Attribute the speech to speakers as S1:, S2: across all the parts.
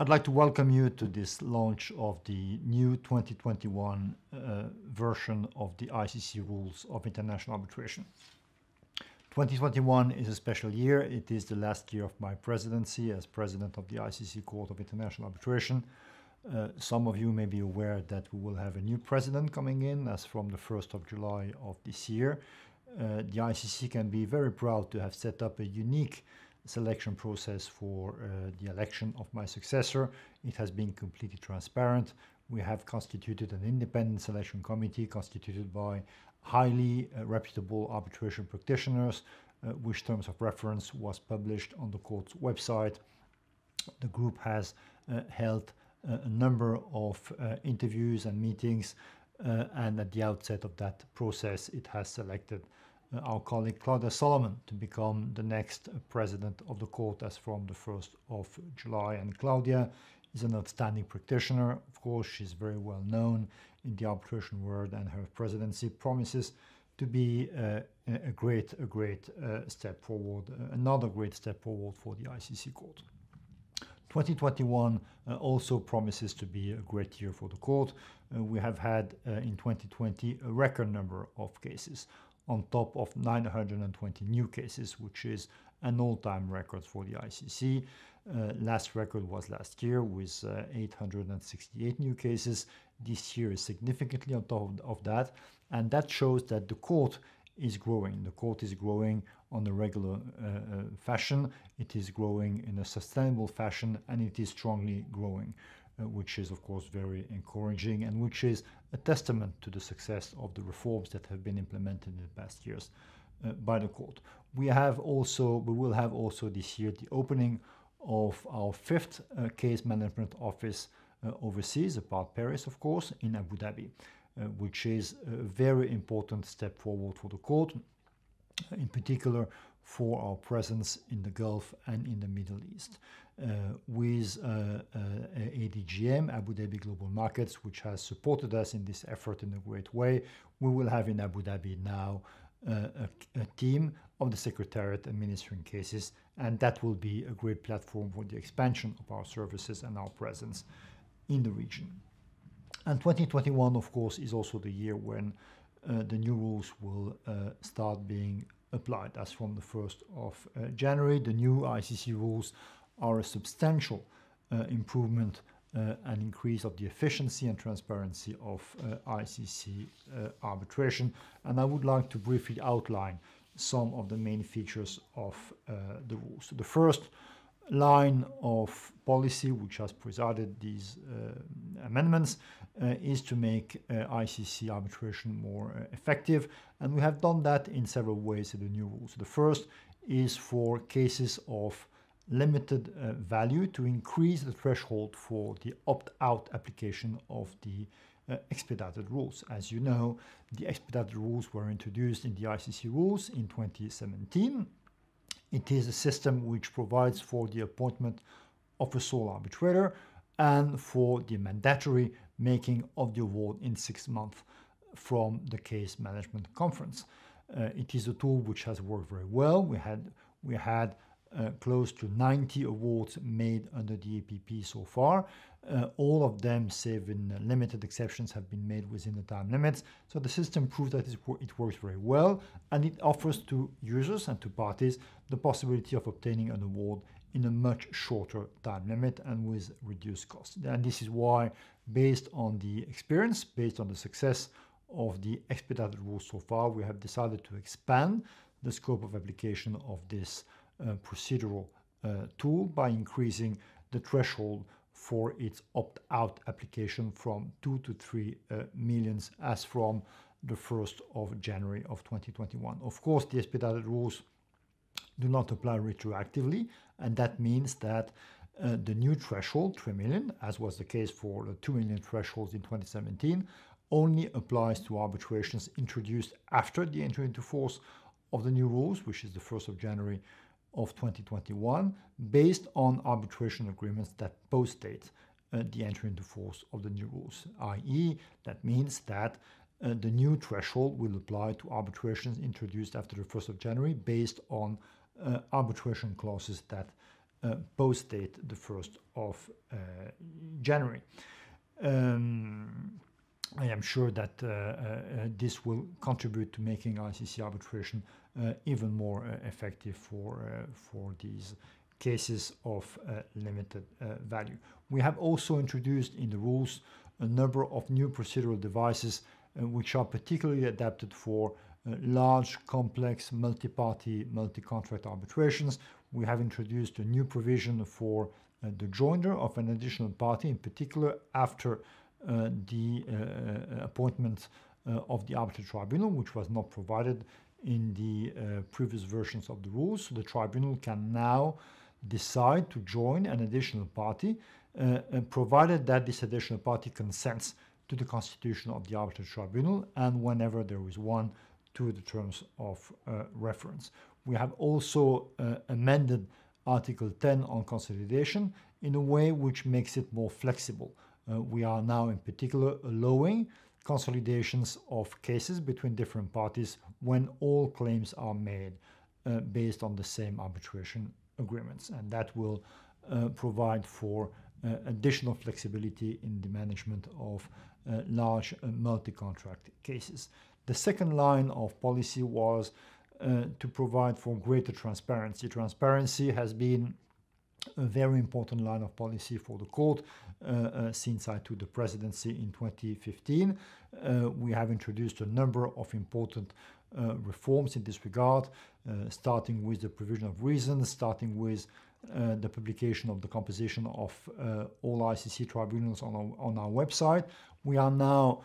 S1: I'd like to welcome you to this launch of the new 2021 uh, version of the ICC Rules of International Arbitration. 2021 is a special year. It is the last year of my presidency as president of the ICC Court of International Arbitration. Uh, some of you may be aware that we will have a new president coming in as from the 1st of July of this year. Uh, the ICC can be very proud to have set up a unique selection process for uh, the election of my successor. It has been completely transparent. We have constituted an independent selection committee constituted by highly uh, reputable arbitration practitioners, uh, which terms of reference was published on the court's website. The group has uh, held uh, a number of uh, interviews and meetings, and at the outset of that process, it has selected our colleague Claudia Salomon to become the next president of the court as from the 1st of July. And Claudia is an outstanding practitioner. Of course, she's very well known in the arbitration world, and her presidency promises to be uh, a great, a great uh, step forward, uh, another great step forward for the ICC court. 2021 uh, also promises to be a great year for the court. Uh, we have had uh, in 2020 a record number of cases on top of 920 new cases, which is an all-time record for the ICC. Uh, last record was last year with uh, 868 new cases. This year is significantly on top of, of that, and that shows that the court is growing. The court is growing on a regular uh, uh fashion. It is growing in a sustainable fashion, and it is strongly growing. Uh, which is of course very encouraging and which is a testament to the success of the reforms that have been implemented in the past years uh, by the court. We have also, we will have also this year the opening of our fifth uh, case management office uh, overseas, apart Paris of course, in Abu Dhabi, uh, which is a very important step forward for the court, in particular for our presence in the Gulf and in the Middle East. Uh, with uh, uh, ADGM, Abu Dhabi Global Markets, which has supported us in this effort in a great way, we will have in Abu Dhabi now a, a, team of the Secretariat administering cases, and that will be a great platform for the expansion of our services and our presence in the region. And 2021, of course, is also the year when uh, the new rules will uh, start being applied. As from the 1st of uh, January, the new ICC rules are a substantial uh, improvement uh, and increase of the efficiency and transparency of uh, ICC uh, arbitration. And I would like to briefly outline some of the main features of uh, the rules. So the first line of policy which has presided these uh, amendments uh, is to make uh, ICC arbitration more uh, effective and we have done that in several ways in the new rules. The first is for cases of limited uh, value to increase the threshold for the opt-out application of the uh, expedited rules. As you know, the expedited rules were introduced in the ICC rules in 2017. It is a system which provides for the appointment of a sole arbitrator and for the mandatory making of the award in six months from the case management conference. Uh, it is a tool which has worked very well. We had we had uh, close to 90 awards made under the EPP so far. Uh, all of them, save in limited exceptions, have been made within the time limits. So the system proves that it works very well and it offers to users and to parties the possibility of obtaining an award in a much shorter time limit and with reduced cost. And this is why, based on the experience, based on the success of the expedited rules so far, we have decided to expand the scope of application of this uh, procedural uh, tool by increasing the threshold for its opt-out application from 2 to 3 uh, millions as from the 1st of January of 2021. Of course, the expedited rules do not apply retroactively, and that means that uh, the new threshold, 3 million, as was the case for the 2 million thresholds in 2017, only applies to arbitrations introduced after the entry into force of the new rules, which is the 1st of January of 2021 based on arbitration agreements that post-date uh, the entry into force of the new rules, i.e. that means that uh, the new threshold will apply to arbitrations introduced after the 1st of January based on uh, arbitration clauses that post date the 1st of January. Um, I am sure that uh, uh, this will contribute to making ICC arbitration uh, even more effective for, for these cases of limited value. We have also introduced in the rules a number of new procedural devices which are particularly adapted for uh, large, complex, multi-party, multi-contract arbitrations. We have introduced a new provision for uh, the joinder of an additional party, in particular after uh, the uh, appointment uh, of the arbitral tribunal, which was not provided in the previous versions of the rules. So the tribunal can now decide to join an additional party, provided that this additional party consents to the constitution of the arbitral tribunal and whenever there is one to the terms of uh, reference. We have also uh, amended Article 10 on consolidation in a way which makes it more flexible. Uh, we are now in particular allowing consolidations of cases between different parties when all claims are made uh, based on the same arbitration agreements. And that will uh, provide for uh, additional flexibility in the management of uh, large uh, multi-contract cases. The second line of policy was to provide for greater transparency. Transparency has been a very important line of policy for the court uh, uh, since I took the presidency in 2015. Uh, we have introduced a number of important uh, reforms in this regard, uh, starting with the provision of reasons, starting with uh, the publication of the composition of all ICC tribunals on our, on our website. We are now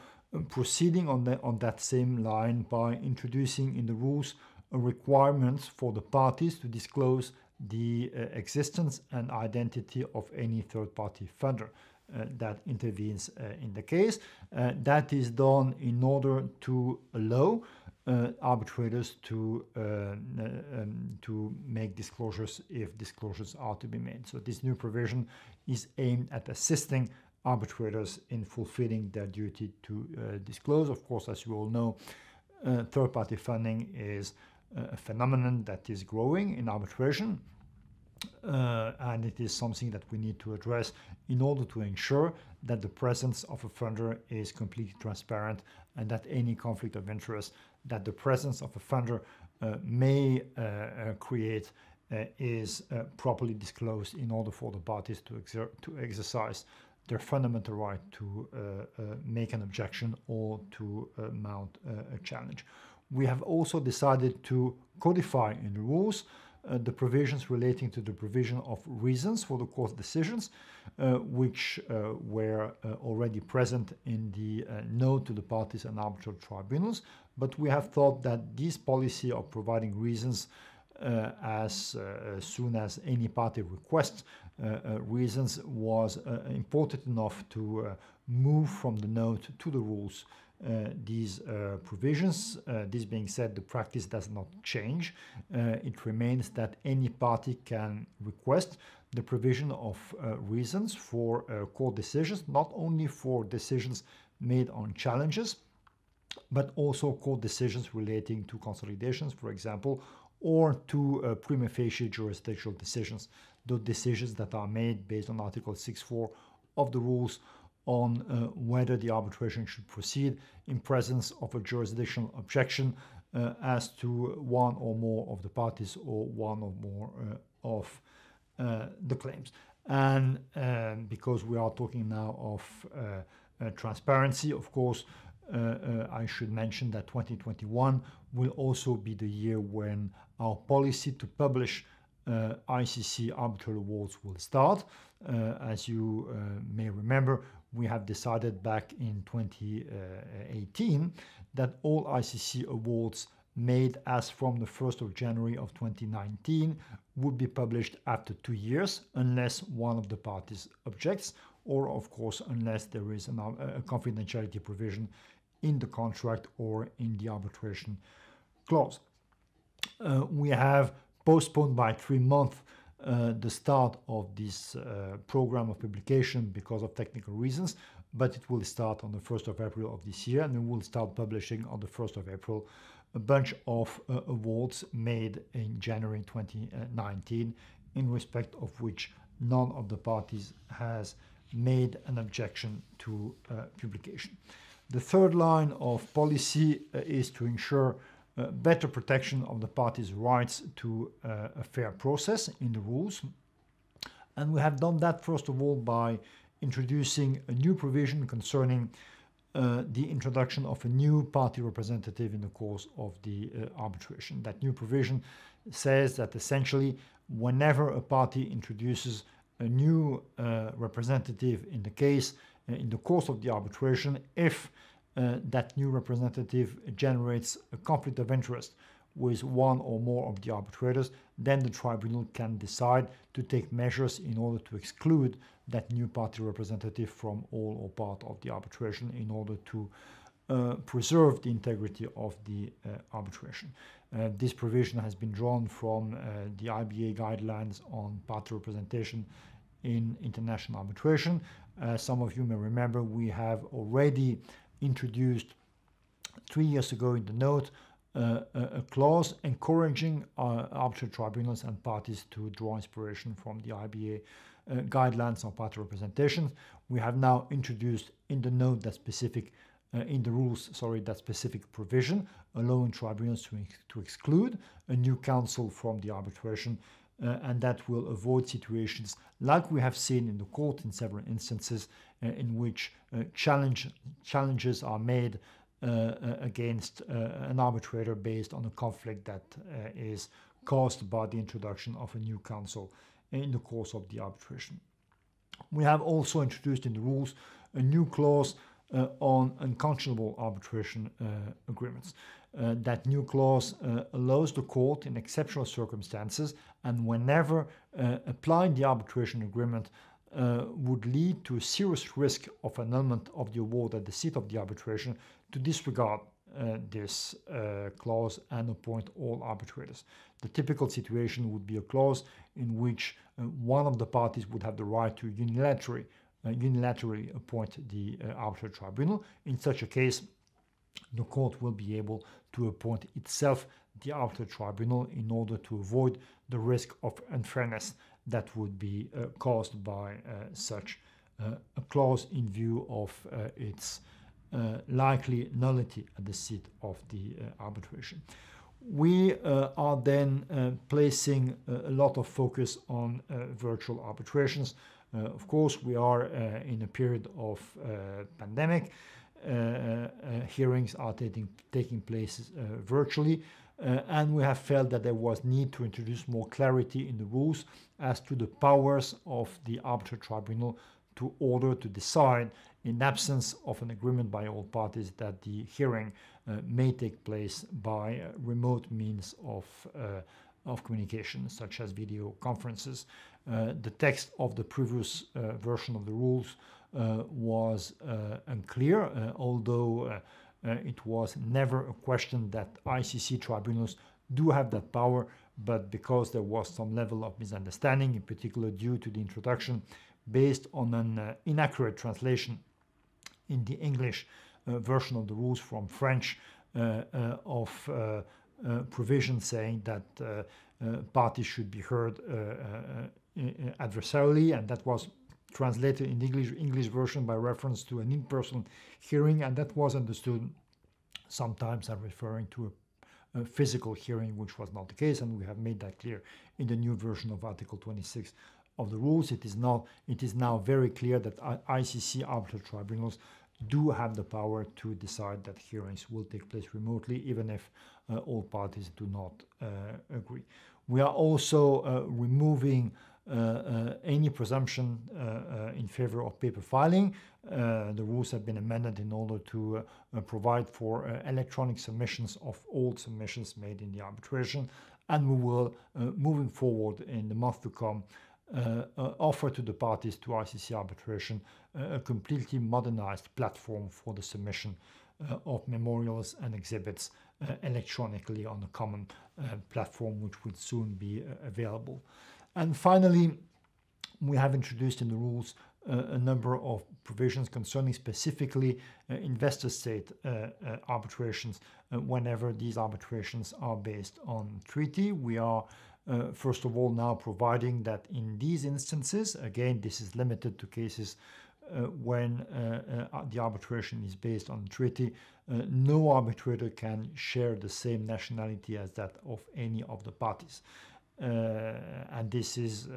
S1: proceeding on, the, on that same line by introducing in the rules a requirement for the parties to disclose the uh, existence and identity of any third-party funder uh, that intervenes uh, in the case. Uh, that is done in order to allow uh, arbitrators to uh, um, to make disclosures if disclosures are to be made. So this new provision is aimed at assisting arbitrators in fulfilling their duty to disclose. Of course, as you all know, third-party funding is a phenomenon that is growing in arbitration. Uh, and it is something that we need to address in order to ensure that the presence of a funder is completely transparent and that any conflict of interest that the presence of a funder uh, may uh, uh create uh, is uh, properly disclosed in order for the parties to, exert, to exercise their fundamental right to make an objection or to mount a challenge. We have also decided to codify in the rules uh, the provisions relating to the provision of reasons for the court decisions, uh, which uh, were uh, already present in the uh, note to the parties and arbitral tribunals. But we have thought that this policy of providing reasons uh, as soon as any party requests reasons was important enough to move from the note to the rules these uh, provisions. Uh, this being said, the practice does not change. it remains that any party can request the provision of reasons for court decisions, not only for decisions made on challenges, but also court decisions relating to consolidations, for example, or to uh, prima facie jurisdictional decisions, those decisions that are made based on Article 6.4 of the rules on uh, whether the arbitration should proceed in presence of a jurisdictional objection uh, as to one or more of the parties or one or more uh, of uh, the claims. And um, because we are talking now of uh, uh, transparency, of course, I should mention that 2021 will also be the year when our policy to publish ICC arbitral awards will start. as you may remember, we have decided back in 2018 that all ICC awards made as from the 1st of January of 2019 would be published after two years unless one of the parties objects or of course unless there is an, a confidentiality provision in the contract or in the arbitration clause. Uh, we have postponed by three months uh, the start of this uh, program of publication because of technical reasons, but it will start on the 1st of April of this year, and we will start publishing on the 1st of April a bunch of uh, awards made in January 2019 in respect of which none of the parties has made an objection to uh, publication. The third line of policy uh, is to ensure uh, better protection of the parties' rights to uh, a fair process in the rules. And we have done that, first of all, by introducing a new provision concerning uh, the introduction of a new party representative in the course of the uh, arbitration. That new provision says that essentially, whenever a party introduces a new uh, representative in the case, in the course of the arbitration, if uh, that new representative generates a conflict of interest with one or more of the arbitrators, then the tribunal can decide to take measures in order to exclude that new party representative from all or part of the arbitration in order to uh, preserve the integrity of the uh, arbitration. Uh, this provision has been drawn from uh, the IBA guidelines on party representation in international arbitration. some of you may remember we have already introduced three years ago in the note uh, a, clause encouraging uh, arbitral tribunals and parties to draw inspiration from the IBA uh, guidelines on party representation. We have now introduced in the note that specific uh, in the rules, sorry, that specific provision allowing tribunals to, to exclude a new counsel from the arbitration, uh, and that will avoid situations like we have seen in the court in several instances uh, in which uh, challenge challenges are made uh, uh, against an arbitrator based on a conflict that is caused by the introduction of a new counsel in the course of the arbitration. We have also introduced in the rules a new clause uh, on unconscionable arbitration uh, agreements. Uh, that new clause allows the court in exceptional circumstances and whenever applying the arbitration agreement would lead to a serious risk of annulment of the award at the seat of the arbitration to disregard uh, this uh, clause and appoint all arbitrators. The typical situation would be a clause in which uh, one of the parties would have the right to unilaterally uh, unilaterally appoint the uh, arbitral tribunal. In such a case, the court will be able to appoint itself the arbitral tribunal in order to avoid the risk of unfairness that would be uh, caused by uh, such uh, a clause in view of uh, its likely nullity at the seat of the arbitration. We are then placing a lot of focus on virtual arbitrations uh, of course, we are uh, in a period of uh, pandemic. hearings are taking, taking place virtually. Uh, and we have felt that there was need to introduce more clarity in the rules as to the powers of the arbitral tribunal to order to decide in absence of an agreement by all parties that the hearing uh, may take place by uh, remote means of of communication, such as video conferences. Uh, the text of the previous uh, version of the rules uh, was unclear, although it was never a question that ICC tribunals do have that power, but because there was some level of misunderstanding, in particular due to the introduction based on an uh, inaccurate translation in the English uh, version of the rules from French uh, of provision saying that parties should be heard adversarially, and that was translated in the English, English version by reference to an in-person hearing, and that was understood sometimes as referring to a, a, physical hearing, which was not the case, and we have made that clear in the new version of Article 26 of the rules. It is now it is now very clear that ICC arbitral tribunals do have the power to decide that hearings will take place remotely, even if uh, all parties do not uh, agree. We are also uh, removing Uh, uh, any presumption uh, in favor of paper filing. the rules have been amended in order to provide for electronic submissions of all submissions made in the arbitration, and we will, moving forward in the month to come, uh, uh, offer to the parties to ICC arbitration uh, a completely modernized platform for the submission of memorials and exhibits electronically on a common platform which will soon be available. And finally, we have introduced in the rules uh, a number of provisions concerning specifically uh, investor state uh, arbitrations whenever these arbitrations are based on treaty. We are Uh, first of all, now providing that in these instances, again, this is limited to cases uh, when uh, uh, the arbitration is based on treaty, uh, no arbitrator can share the same nationality as that of any of the parties. Uh, and this is,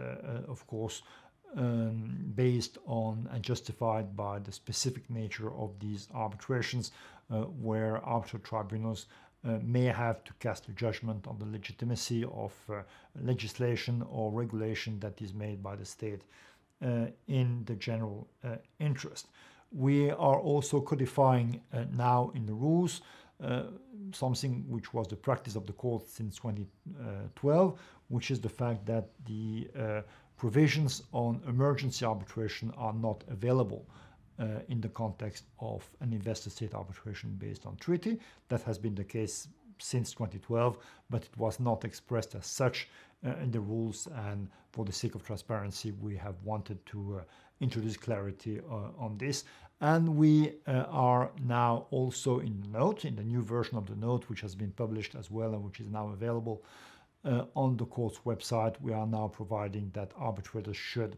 S1: of course, um, based on and justified by the specific nature of these arbitrations, where arbitral tribunals uh, may have to cast a judgment on the legitimacy of uh, legislation or regulation that is made by the state uh, in the general uh, interest. We are also codifying uh, now in the rules uh, something which was the practice of the court since 2012, which is the fact that the provisions on emergency arbitration are not available uh, in the context of an investor state arbitration based on treaty. That has been the case since 2012, but it was not expressed as such uh, in the rules. And for the sake of transparency, we have wanted to uh, introduce clarity uh, on this. And we uh, are now also in note, in the new version of the note, which has been published as well and which is now available uh, on the court's website. We are now providing that arbitrators should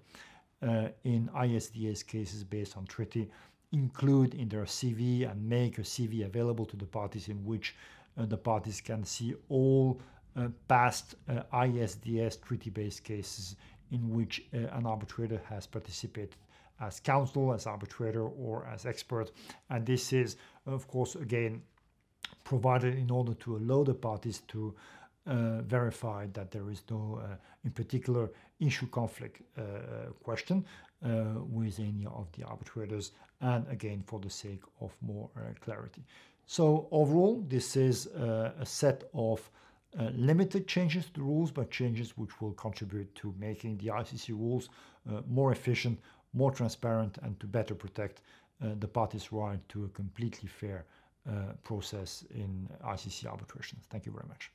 S1: uh, in ISDS cases based on treaty include in their CV and make a CV available to the parties in which uh, the parties can see all uh, past uh, ISDS treaty-based cases in which an arbitrator has participated as counsel, as arbitrator, or as expert. And this is, of course, again, provided in order to allow the parties to uh, verified that there is no, uh, in particular, issue conflict uh, question with any of the arbitrators, and again, for the sake of more clarity. So overall, this is a set of uh, limited changes to the rules, but changes which will contribute to making the ICC rules uh, more efficient, more transparent, and to better protect uh, the parties' right to a completely fair process in ICC arbitration. Thank you very much.